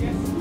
Yes.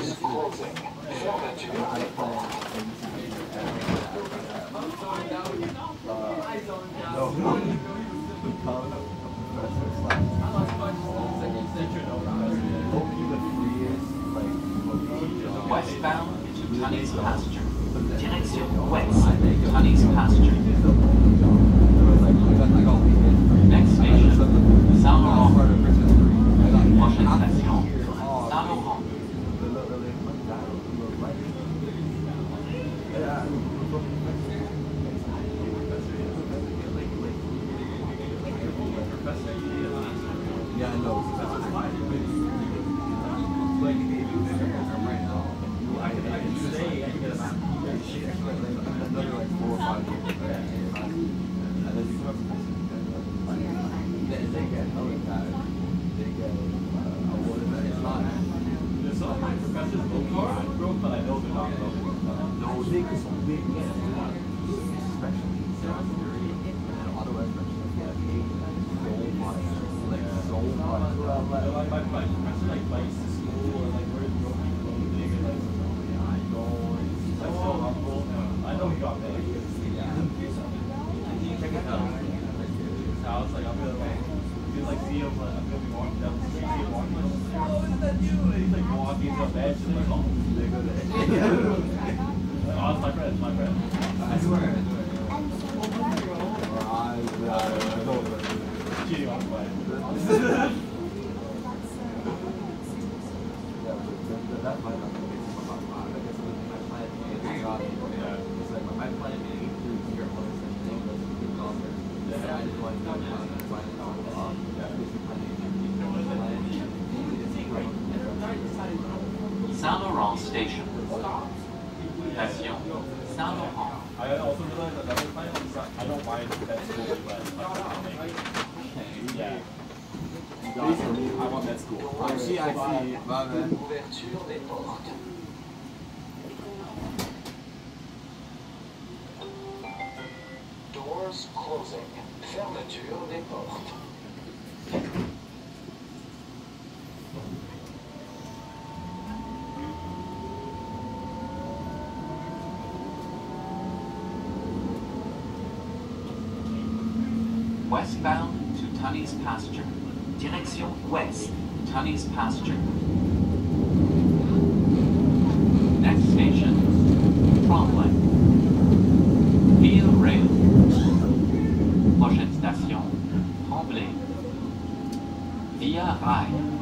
is closing. Westbound, Tunney's Pasture. Direction West, Tunney's Pasture. westbound to Tunney's Pasture. Direction west, Tunney's Pasture. Next station, Tremblay. Via Rail. Prochaine station, Tremblay. Via Rail.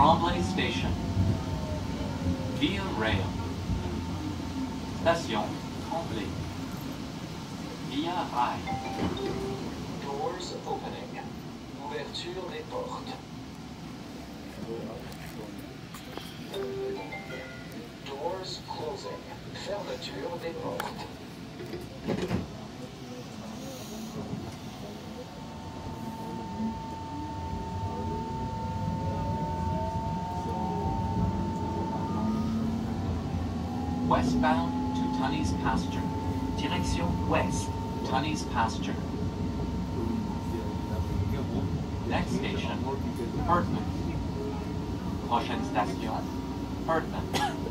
Tremblay Station. Ville Rail. Station Tremblay. Via Rail. Doors opening. Ouverture des portes. Doors closing. Fermeture des portes. Direction ouest, Tunney's Pasture. Next station, Hurdman. Prochaine station, Hurdman.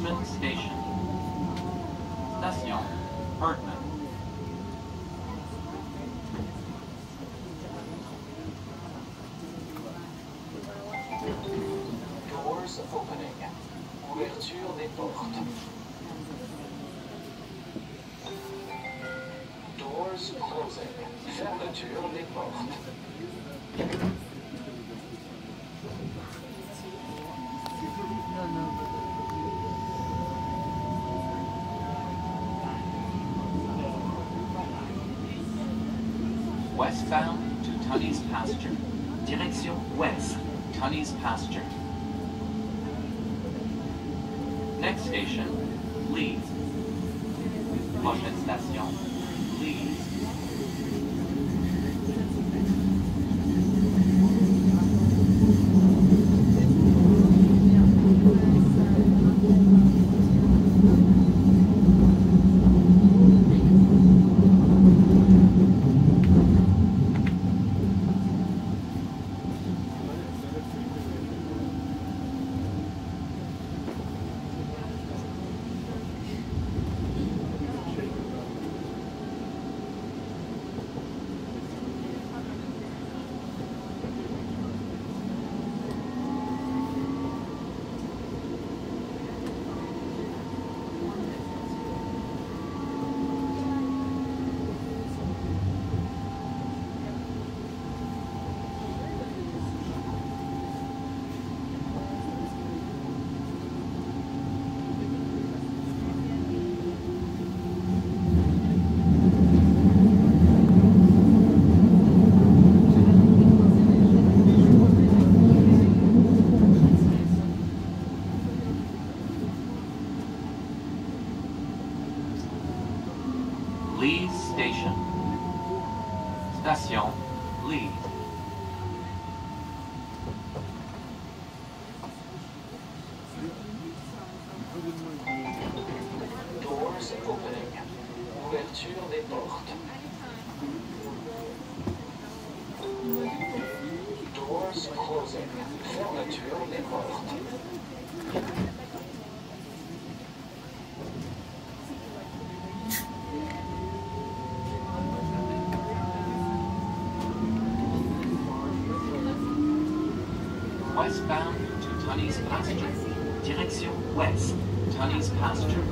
I Westbound to Tunney's Pasture. Direction west, Tunney's Pasture. Next station, Lees. Prochaine station, Ouest, Tunney's Pasture.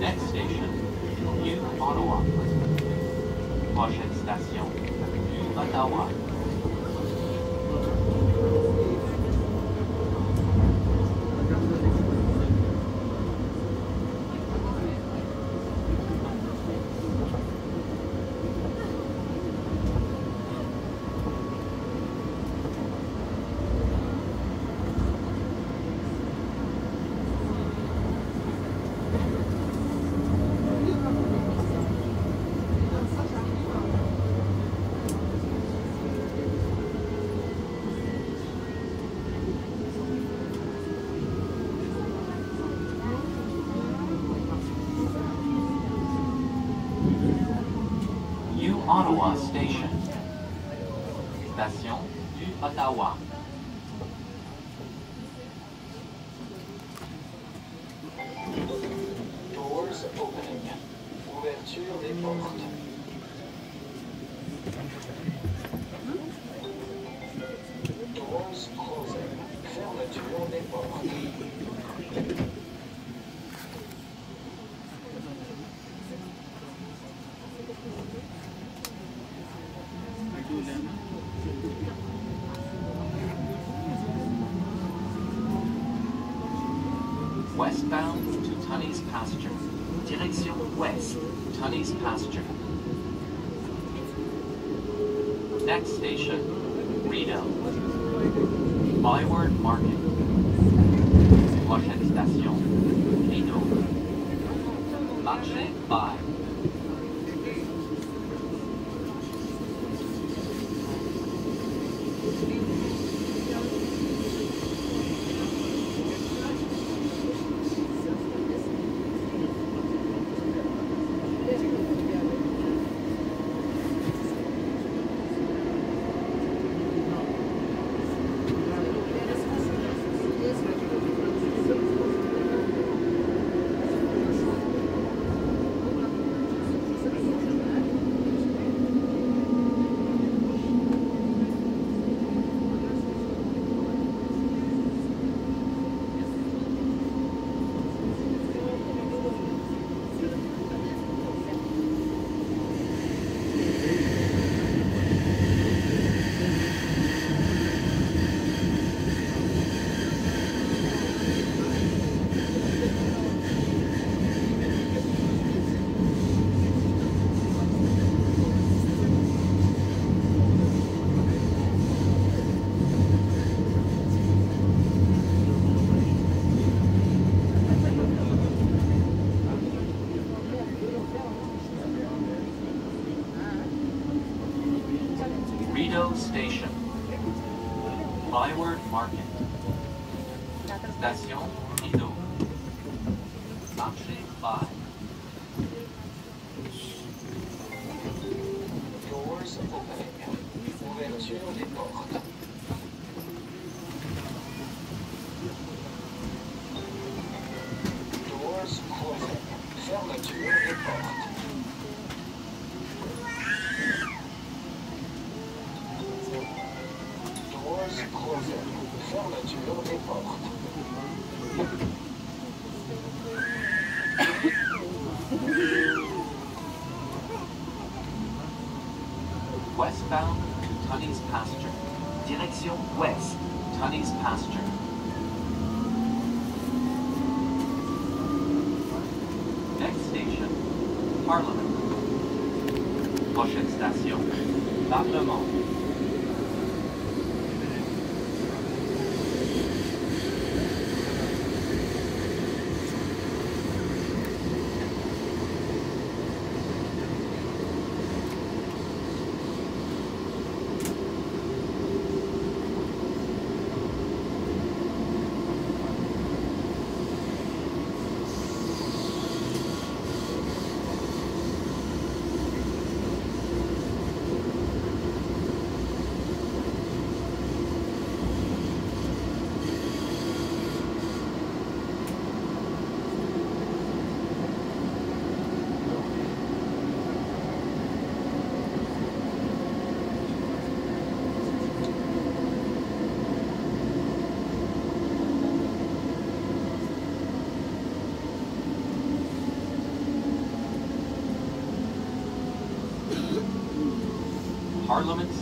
Next station, New Ottawa. Prochaine station, Ottawa. Ottawa Station. Station Ottawa. Doors opening. Ouverture des portes. Direction west, Tunney's Pasture. Next station, Rideau. Byward Market. Prochaine station, Rideau. Marché by.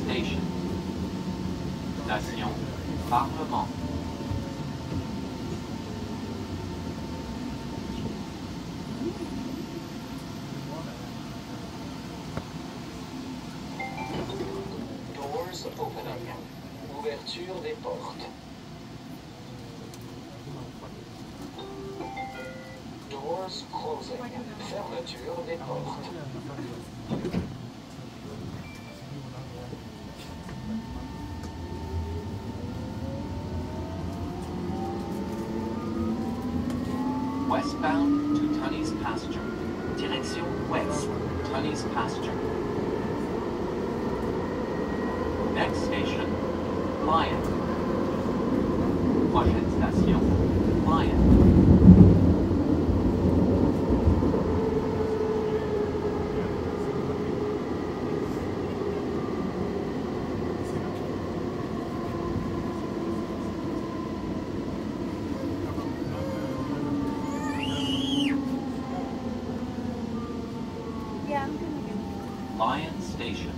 Station. Station Parlement. Westbound to Tunney's Pasture. Direction west, Tunney's Pasture. Next station, Lyon. Prochaine station, Lyon. Yeah, I'm gonna go. Lyon Station.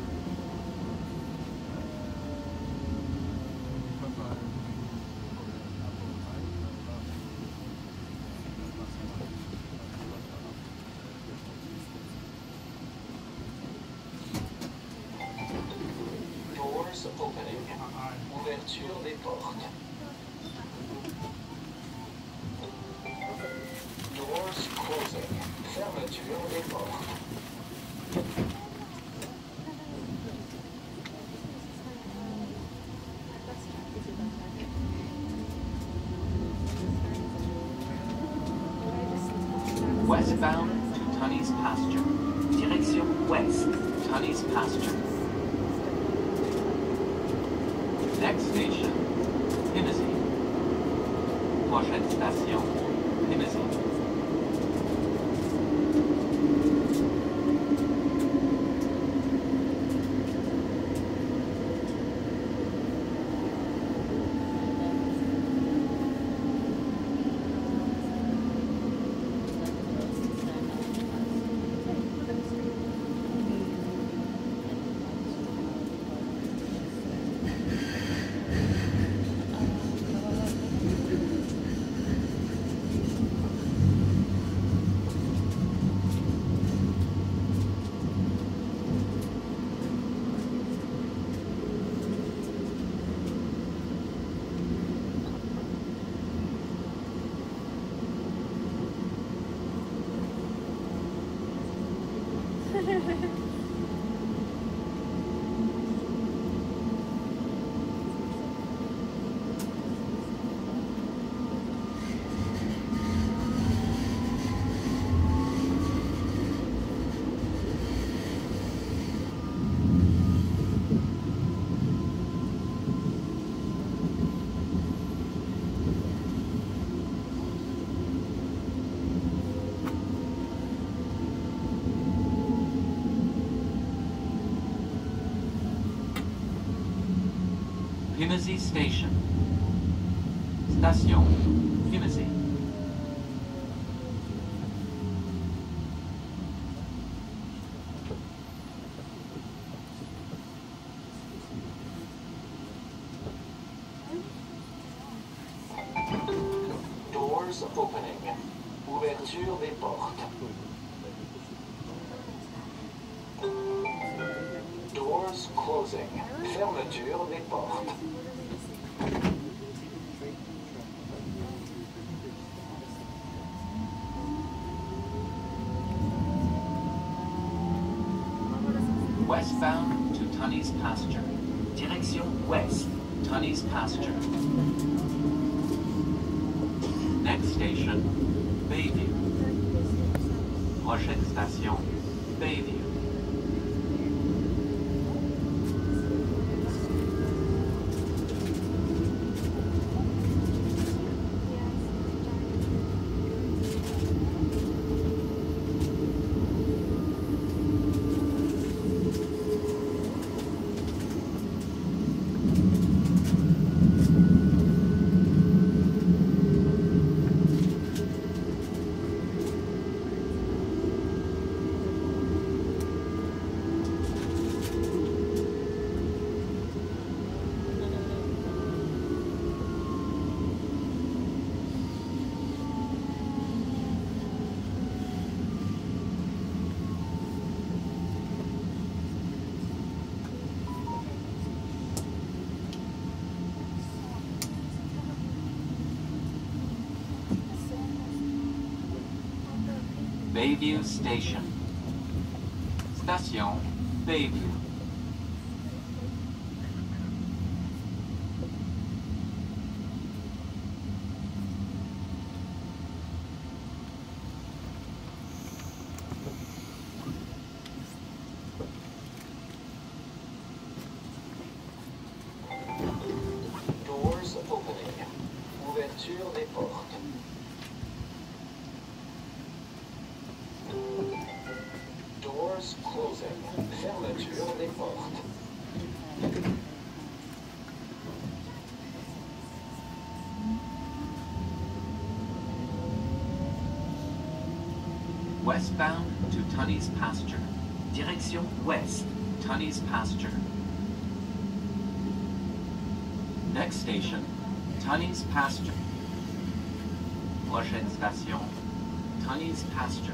Doors opening. Ouverture des portes. Doors closing. Westbound to Tunney's Pasture. Direction West, Tunney's Pasture. Next station, Pimisi. Prochaine station, Pimisi. Pimisi Station. Station Westbound to Tunney's Pasture. Direction ouest, Tunney's Pasture. Next station, Bayview. Prochaine station, Bayview. Bayview Station. Station Bayview. Doors opening. Ouverture des portes. Westbound to Tunney's Pasture. Direction West, Tunney's Pasture. Next station, Tunney's Pasture. Prochaine station, Tunney's Pasture.